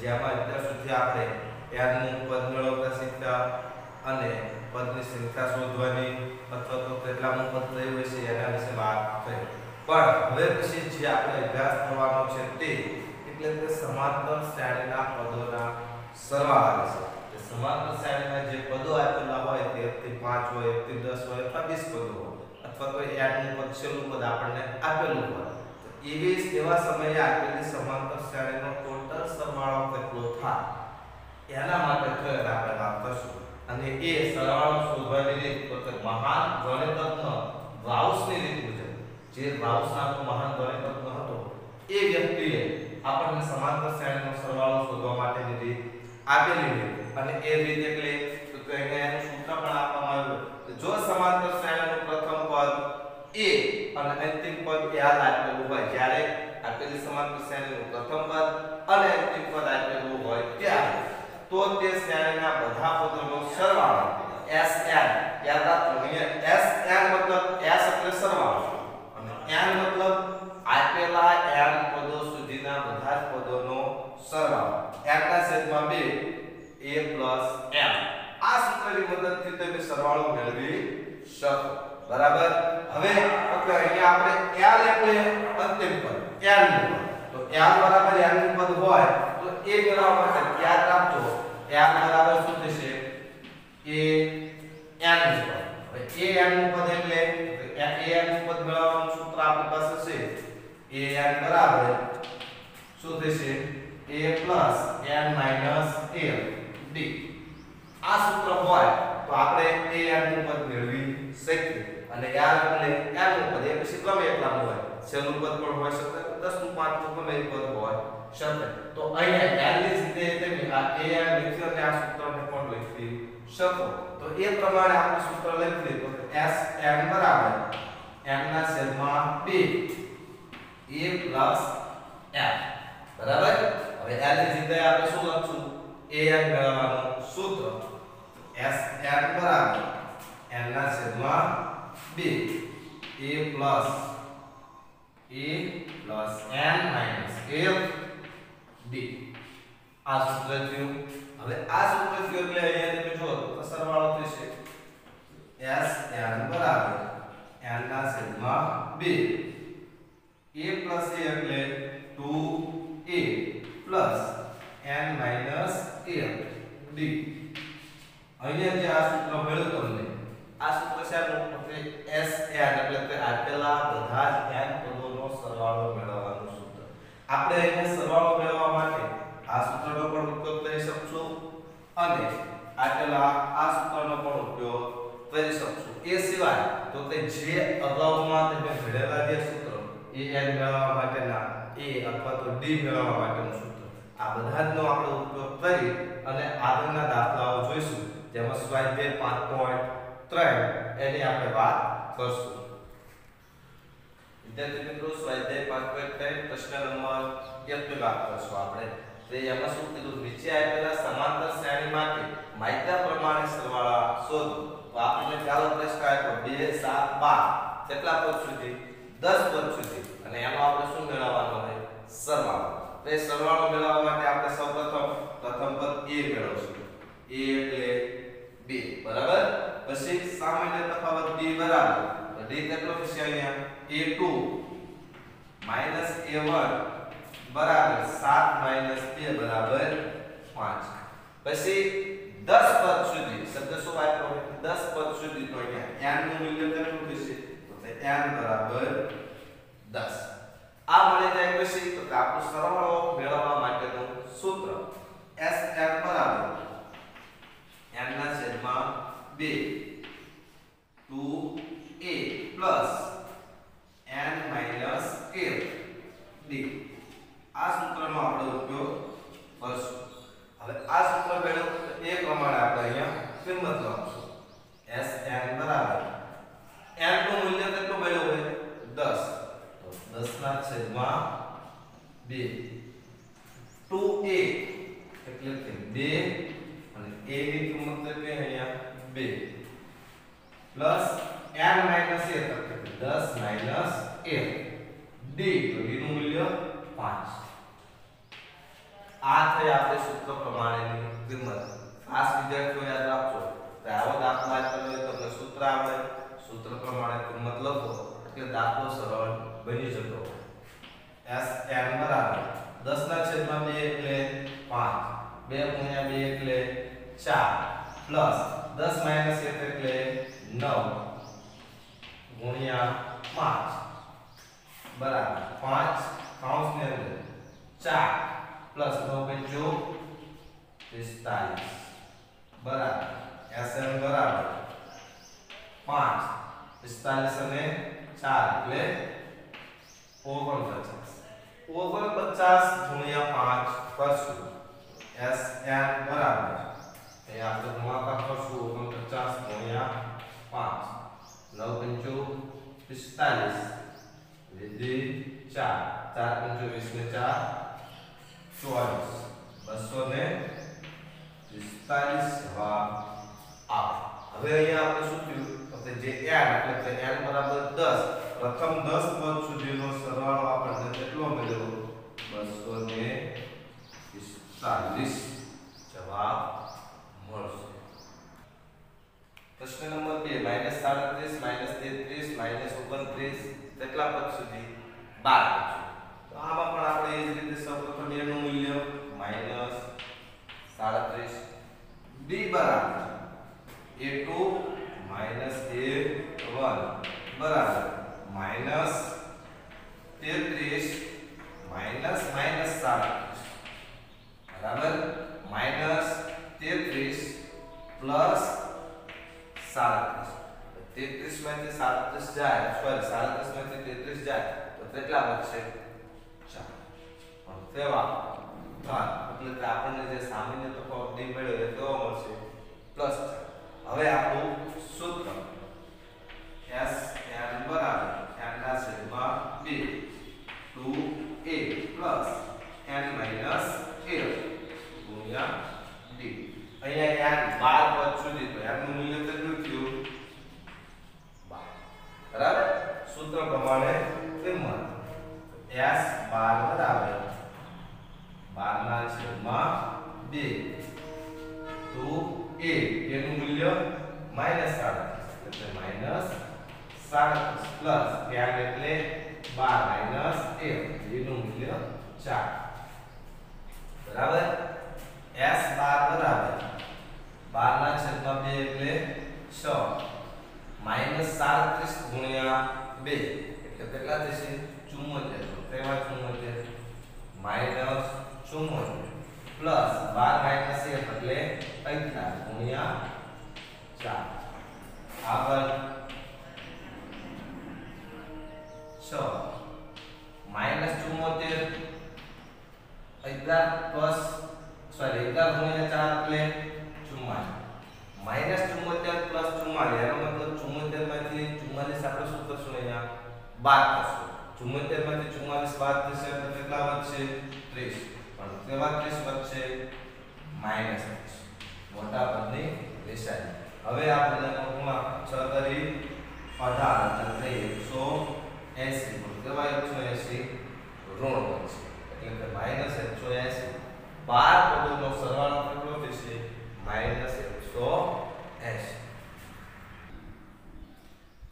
જેમાં અત્યાર સુધી આપણે n પદ મેળવતા શીખ્યા અને પદની સંખ્યા શોધવાની અથવા તો કેટલામું પદ થયું હશે એના વિશે વાત થઈ. પણ હવે પછી જે આપણે અભ્યાસ કરવાનો છે તે એટલે કે સમાંતર શ્રેણીના પદોના સરવાળા છે તે સમાંતર શ્રેણીના જે પદો આપેલા હોય તે એકથી પાંચ હોય 1 થી 10 હોય અથવા વીસ પદો હોય, અથવા તો n નું પદ, છેલ્લું પદ આપણને આપેલું હોય. એવી એવા સમયે આપેલી સમાંતર શ્રેણીનો સરવાળો કેટલો થાય એના માટે થઈને આપણે વાત કરશું. અને એ સરવાળો શોધવાની રીત તો મહાન ગણિતજ્ઞ વાઉસની રીત મુજબ, જે નામનો મહાન ગણિતજ્ઞ હતો, એ વ્યક્તિએ આપણને સમાંતર શ્રેણીનો સરવાળો શોધવા માટેની રીત આપેલી હતી અને એ રીત એટલે તો કે એનું સૂત્ર પણ આપવામાં આવ્યું કે જો સમાંતર શ્રેણીનું પ્રથમ પદ એ અને અંતિમ પદ યાદ આપેલું હોય, જ્યારે આપેલી સમાન શ્રેણીનું પ્રથમ પદ અને અંતિમ પદ આપેલું હોય ત્યારે. તો તે શ્રેણીના બધા પદોનો સરવાળો SN યાદ રાખજો, અહીંયા SN મતલબ S એટલે સરવાળો. અને n મતલબ આપેલા n પદો સુધીના બધા જ પદોનો સરવાળો. N ના છેદમાં 2 a m. આ સૂત્રની મદદથી તમે સરવાળો મેળવી શકો. બરાબર હવે ઓકે અહીંયા આપણે l એટલે અંતિમ પદ n નું પદ તો l બરાબર n નું પદ હોય તો એ મેળવવા માટે યાદ રાખજો l બરાબર શું થશે a n નું પદ હવે a n નું પદ એટલે a n નું પદ મેળવવાનું સૂત્ર આપણી પાસે છે a n બરાબર શું થશે a n minus a d આ સૂત્ર હોય તો આપણે a n નું પદ મેળવી શકીએ અને યાર એટલે n પદ એ પછી ગમે એટલાનું હોય. છેલ્લું પદ પણ હોય શકે 10 નું પાંચમું ગમે એ પદ હોય. શકે તો અહીંયા l ની જગ્યાએ તમે આ એ n લખી અને આ સૂત્રને પણ લખી શકો. તો એ પ્રમાણે આપણે સૂત્ર લખી તો s n બરાબર. n ના છેદમાં 2 a m બરાબર? હવે l ની જગ્યાએ આપણે શું લખશું? an મેળવવાનું સૂત્ર. s n બરાબર. n ના છેદમાં 2 a a n minus l d આ સૂત્ર થયું હવે આ સૂત્ર થયું એટલે અહીંયા તમે જુઓ તો સરવાળો થશે s n બરાબર n ના છેદમાં 2 a plus a એટલે 2a plus n minus a d અહીંયા જે આ સૂત્ર મળ્યું તમને આ સૂત્ર શાનું એટલે s n એટલે કે આપેલા બધા જ n પદોનો સરવાળો મેળવવાનું સૂત્ર. આપણે એને સરવાળો મેળવવા માટે આ સૂત્રનો પણ ઉપયોગ કરી શકશું અને આપેલા આ સૂત્રનો પણ ઉપયોગ કરી શકશું. એ સિવાય તો તે જે અગાઉમાં તમે મેળવેલા જે સૂત્ર એ n મેળવવા માટેના a અથવા તો d મેળવવા માટેનું સૂત્ર. આ બધા જનો આપણે ઉપયોગ કરી અને આગળના દાખલાઓ જોઈશું. જેમાં સ્વાધ્યાય 5.3 એની આપણે વાત કરશું. વિદ્યાર્થી મિત્રો, સ્વાધ્યાય 5.3 પ્રશ્ન નંબર 1 ની વાત કરશું આપણે. તો એમાં શું કીધું? નીચે આપેલા સમાંતર શ્રેણી માટે પ્રમાણે સરવાળા શોધો. તો આપણને ચાલો પ્રશ્ન આપ્યો. 2 7 12 કેટલા પદ સુધી? 10 પદ સુધી. અને એમાં આપણે શું મેળવવાનો હોય? સરવાળો. તો એ સરવાળો મેળવવા માટે આપણે સૌપ્રથમ, પ્રથમ પદ a મેળવશું. a એટલે 2 બરાબર પછી સામાન્ય તફાવત d બરાબર તો d કેટલો થશે અહીંયા a2 a1 બરાબર 7 a બરાબર 5 પછી 10 પદ સુધી શબ્દ શું આપ્યો 10 પદ સુધી તો અહીંયા n નું મૂલ્ય કેટલું થશે તો તે n બરાબર 10 આ મળી જાય પછી 2 2a એટલે કે 2 અને a ની કિંમત કેટલી અહીંયા 2 પ્લસ n માઇનસ a એટલે કે 10 માઇનસ a d તો d નું મૂલ્ય 5 આ થઈ આપણે સૂત્ર પ્રમાણેની કિંમત. ખાસ વિદ્યાર્થીઓ યાદ રાખજો. કે આવો દાખલો હોય તમને સૂત્ર આવડે. સૂત્ર પ્રમાણે કિંમત લખો એટલે દાખલો સરળ બની જતો. એસ એન બરાબર 10 ના છેદમાં 2 એટલે 5 2 ગુણ્યા 2 એટલે 4 પ્લસ 10 માઈનસ 1 એટલે 9 ગુણ્યા 5 બરાબર 5 કૌંસની અંદર 4 પ્લસ 9 પંચો 45 બરાબર SN બરાબર 5 45 અને 4 એટલે 49 49 ગુણ્યા 5 કરશું SN બરાબર એ આપણે ગુણાકાર કરશું 49 ગુણ્યા 5 9 પંચો 45 વિધિ 4 4 પંચો 20 ને 4 ચોવીસ બસો ને પિસ્તાલીસ જવાબ આવે હવે અહીંયા આપણે શું થયું તો કે જે n એટલે કે n બરાબર 10 પ્રથમ 10 પદ સુધીનો સરવાળો આપણને કેટલો મળ્યો? બસો ને પિસ્તાલીસ. જવાબ મળશે. પ્રશ્ન નંબર 2 માઇનસ 37 માઇનસ 33 માઇનસ 29 કેટલા પદ સુધી? 12 પદ તો આમાં પણ આપણે એ જ રીતે સૌપ્રથમ a નું મૂલ્ય માઇનસ 37 b બરાબર a2 માઇનસ a1 બરાબર. માઇનસ 33 માઇનસ માઇનસ 37 બરાબર? માઇનસ 33 પ્લસ 37 33 માંથી 37 જાય, સોરી 37 માંથી 33 જાય, તો કેટલા વધશે? પણ તેવા ઘાત એટલે આપણને જે સામાન્ય તફાવત ડી મળ્યો એ કેવો મળશે પ્લસ હવે આપણું સૂત્ર. S, n, બરાબર n ના છેદમાં 2 2a plus n minus a ગુણ્યા d અહીંયા n 12 પદ સુધી તો n નું મૂલ્ય કેટલું થયું. 12 બરાબર? સૂત્ર પ્રમાણે કિંમત s 12 બરાબર 12 ના છેદમાં 2 તો a એનું મૂલ્ય માઇનસ 37 એટલે માઇનસ 37 પ્લસ ત્યાં એટલે 12 માઇનસ 1 એનું મૂલ્ય 4 બરાબર? s 12 બરાબર 12 ના છેદમાં 2 એટલે 6 માઈનસ 37 ગુણ્યા 2 એટલે કેટલા થશે 74 તો તેમાં 74 માઈનસ 74 પ્લસ 12 માઈનસ 1 એટલે 48 ગુણ્યા 4 આગળ 6 માઈનસ 74 11 પ્લસ સોરી 11 ગુણ્યા 4 એટલે 44 માઇનસ 74 પ્લસ 44 એનો મતલબ 74 માંથી 44 આપણે શું કરશું અહીંયા? બાદ કરશું. 74 માંથી 44 બાદ થશે તો કેટલા વધશે? 30 પણ કેવા 30 વધશે? માઇનસ 30 મોટા પદની નિશાની હવે આ બધાનો ગુણાકાર 6 તરી 18 એટલે 180 પણ કેવા 180 ઋણ બનશે એટલે કે માઇનસ 180 બાર પદોનો સરવાળો કેટલો થશે? માઈનસ 180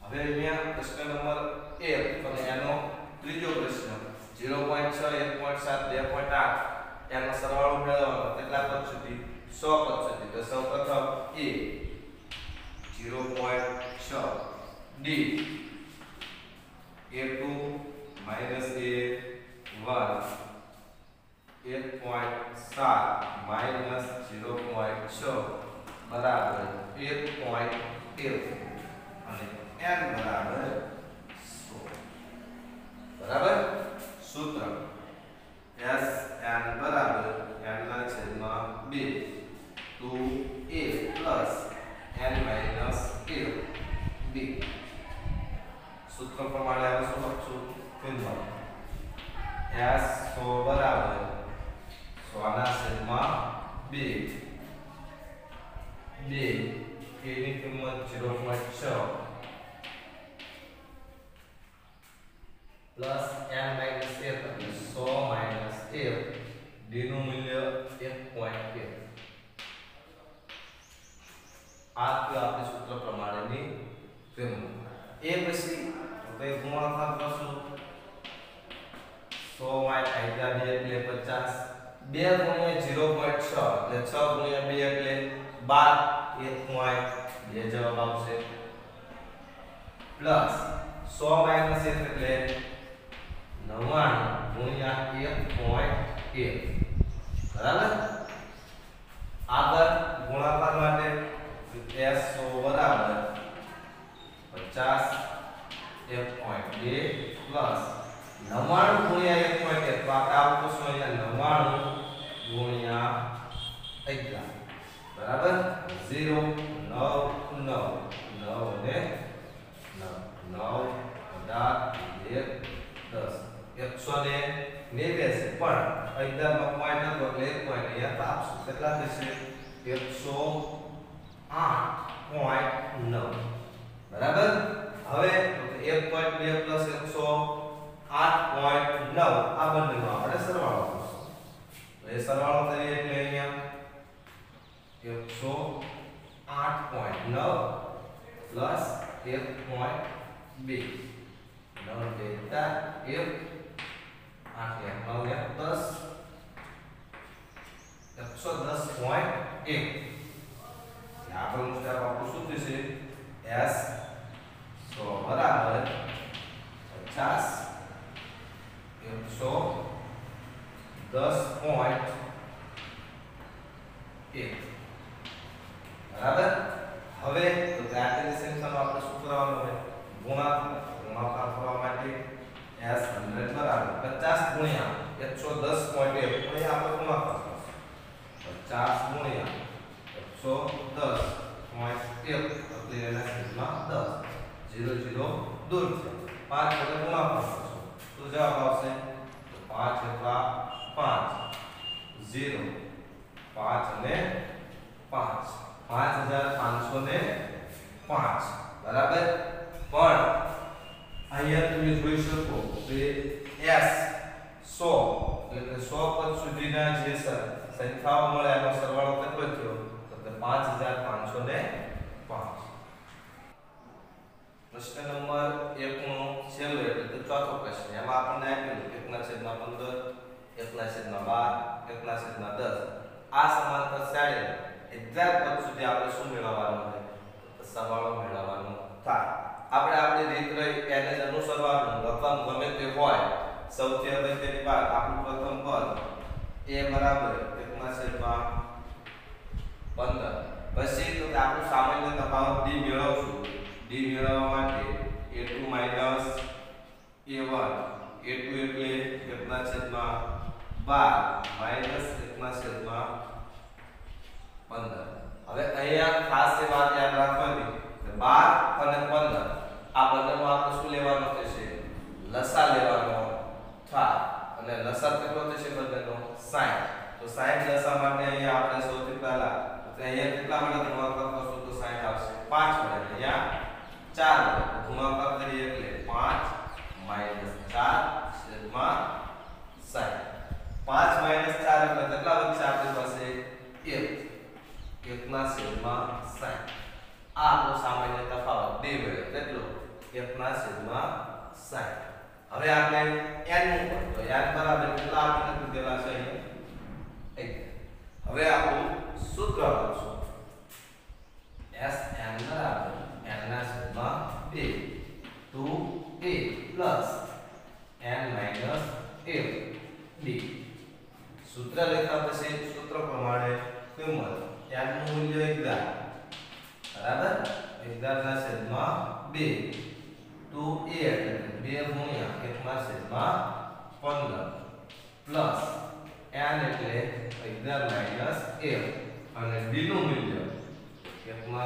હવે અહીંયા પ્રશ્ન નંબર 1 અને એનો ત્રીજો પ્રશ્ન 0.6 1.7 2.8 એનો સરવાળો મેળવવાનો કેટલા પદ સુધી 100 પદ સુધી તો સૌપ્રથમ a 0.6 d a2 minus a1 1.7 minus 0.6 બરાબર 1.1 અને n બરાબર 100 બરાબર સૂત્ર s n બરાબર n ના છેદમાં 2 2a n minus a b સૂત્ર પ્રમાણે આપણે શું લખશું કિંમત s 100 બરાબર 100 ના છેદમાં 2 બે k ની કિંમત 0.6 પ્લસ n માઈનસ 1 એટલે 100 માઈનસ 1 d નું મૂલ્ય 1.1 આ તો આપણે સૂત્ર પ્રમાણેની કિંમત એ પછી તો એ ગુણાકાર કરશું 100 માઈનસ 2 એટલે 50 2 ગુણ્યા 0.6 એટલે 6 ગુણ્યા 2 એટલે 12 એક પોઈન્ટ બે જવાબ આવશે પ્લસ 100 માઈનસ 1 એટલે 99 ગુણ્યા 1.1 બરાબર આગળ ગુણાકાર માટે s 100 બરાબર 50 1.2 પ્લસ 99 ગુણ્યા 1.1 તો આપણે આવતું શું અહીંયા 99 ગુણ્યા 11 બરાબર? 0 9 9 9 ને 9 9 10 100 ને 90 પણ 11 માં પોઈન્ટ હતો એટલે 1 પોઈન્ટ અહીંયા આપશું. કેટલા થશે? 108.9 બરાબર? હવે 1.2 પ્લસ 108.9 આ બંનેનો આપણે સરવાળો કરશું. તો એ સરવાળો કરીએ એટલે અહીંયા 108.9 પ્લસ 1.2 9 ડેલ્ટા 1 8 ને 9 ને 10 110.1 આગળનું સ્ટેપ આપણું શું થશે s 100 બરાબર 50 110 પોઈન્ટ બરાબર હવે તો ગાયત્રી સંખ્યાનો આપણે શું કરવાનું છે ગુણાકાર ગુણાકાર કરવા માટે s 100 બરાબર 50 ગુણ્યા 110 પોઈન્ટ એક અહીંયા આપણે ગુણાકાર કરશું 50 ગુણ્યા 110 પોઈન્ટ એક એટલે એના છેદમાં 10 0 0 દૂર છે 5 વડે ગુણાકાર કરશું તો જવાબ આવશે તો 5 એટલા 5 0 5 અને 5 5500 ને 5 બરાબર પણ અહીંયા તમે જોઈ શકો કે s 100 એટલે 100 પદ સુધીના જે સ- સંખ્યાઓ મળે એનો સરવાળો કેટલો થયો તો કે 5500 ને 5 પ્રશ્ન નંબર 1 નો છેલ્લો એટલે કે ચોથો પ્રશ્ન એમાં આપણને આપ્યું 1 ના છેદમાં 15 1 ના છેદમાં 12 1 ના છેદમાં 10 આ સમાંતર શ્રેણી એક્ઝેક્ટ પદ સુધી આપણે શું મેળવવાનું છે? સરવાળો મેળવવાનો થાય. આપણે આપણી રીત રહી, એને જ અનુસરવાનું. રકમ ગમે તે હોય, સૌથી અગત્યની વાત આપણું પ્રથમ પદ એ બરાબર 1 ના છેદમાં 15 પછી તો આપણું સામાન્ય તફાવત ડી મેળવશું. ડી મેળવવા માટે A two minus A one. A two એટલે 1 ના છેદમાં 12 માઇનસ 1 ના છેદમાં 15 હવે અહીંયા ખાસ એ વાત યાદ રાખવાની કે 12 અને 15 આ બંનેનો આપણે શું લેવાનો થશે? લસા લેવાનો થા અને લસા કેટલો થશે બંનેનો 60 તો 60 લસા માટે અહીંયા આપણે સૌથી પહેલા, તો અહીંયા કેટલા વડે ગુણાકાર કરશું તો 60 આવશે. 5 વડે અહીંયા 4 વડે ગુણાકાર કરીએ એટલે 5 માઇનસ 4 છેદમાં 60 5 માઇનસ 4 એટલે કેટલા વધશે આપણી પાસે 1 એકના છેદમાં 60 આ આપણો સામાન્ય તફાવત બે વડે કેટલો એકના છેદમાં 60 હવે આપણે n નું તો n બરાબર કેટલા આપણે કીધેલા છે અહીંયા? હવે આપણું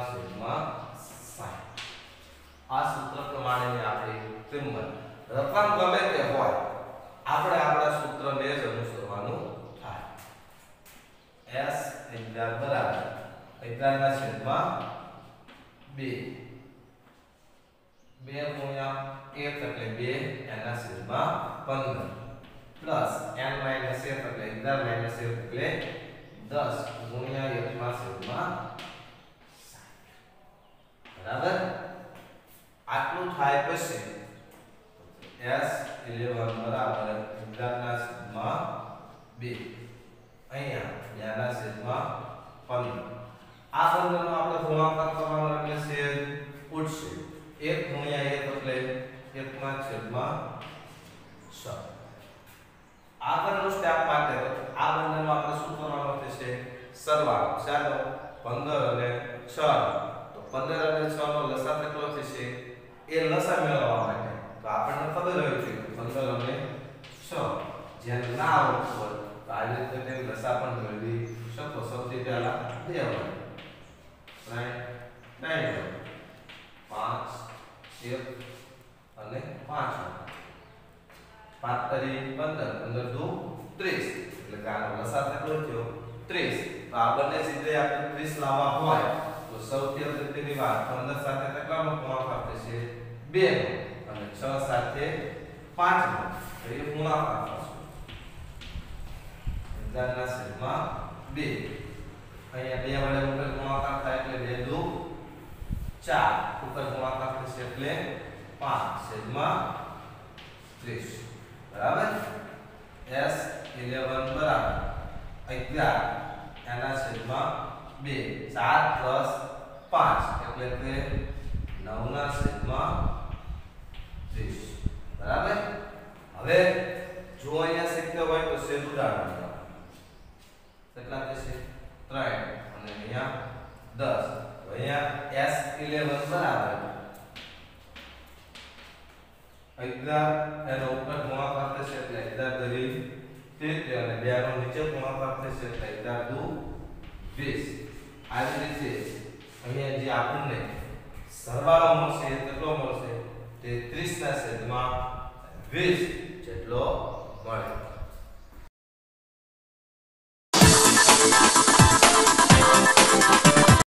એક ના છેદમાં સાઠ આ સૂત્ર પ્રમાણેની આપણી કિંમત રકમ ગમે તે હોય આપણે આપણા સૂત્રને જ અનુસરવાનું થાય s અગિયાર બરાબર અગિયારના છેદમાં બે બે ગુણ્યા એક એટલે બે એના છેદમાં પંદર પ્લસ n માઇનસ એક એટલે અગિયાર માઇનસ એક એટલે દસ ગુણ્યા એકના છેદમાં બરાબર? આટલું થાય પછી s 11 બરાબર ઉદાહરણના સિદ્ધમાં 2 અહીંયા યાના સિદ્ધમાં 15 આ બંનેનો આપણે ગુણાકાર કરવાનો એટલે શેર ઉડશે. 1 ગુણ્યા 1 એટલે 1 ના છેદમાં 6 આગળનો સ્ટેપ માટે આ બંનેનો આપણે શું કરવાનો છે સરવાળો. ચાલો 15 અને 6 15 અને 6 નો લસા કેટલો થશે એ લસા મેળવવા માટે. તો આપણને ખબર હોય છે કે 15 અને 6 જેને ના આવડતું હોય, તો આવી રીતે તમે લસા પણ મેળવી શકો. સૌથી પહેલા બે હોય. રાઈટ ત્રણ પાંચ, એક અને પાંચ પાંચ તરી પંદર. પંદર દુ ત્રીસ. એટલે કે આનો લસા કેટલો થયો ત્રીસ. તો આ બંને સીધે આપણે ત્રીસ લાવવા હોય. તો સૌથી અગત્યની વાત પંદર સાથે કેટલાનો ગુણાકાર થશે બે અને છ સાથે પાંચ નો તો એ ગુણાકાર થશે હજારના છેદમાં બે અહીંયા બે વડે ઉપર ગુણાકાર થાય એટલે બે દુ ચાર ઉપર ગુણાકાર થશે એટલે પાંચ છેદમાં ત્રીસ બરાબર એસ ઇલેવન બરાબર અગિયાર એના છેદમાં બે ચાર પ્લસ પાંચ એટલે કે નવના છેદમાં ત્રીસ બરાબર હવે જો અહીંયા શક્ય હોય તો છેદ ઉડાડવાનો કેટલા થશે ત્રણ અને અહીંયા દસ તો અહીંયા એસ ઇલેવન બરાબર અગિયાર એનો ઉપર ગુણાકાર થશે એટલે અગિયાર દરી તેત્રી અને બે નો નીચે ગુણાકાર થશે એટલે અગિયાર દુ વીસ આવી રીતે અહીંયા જે આપણને સરવાળો મળશે કેટલો મળશે? તે ત્રીસ ના છેદમાં 20 જેટલો